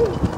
Woo!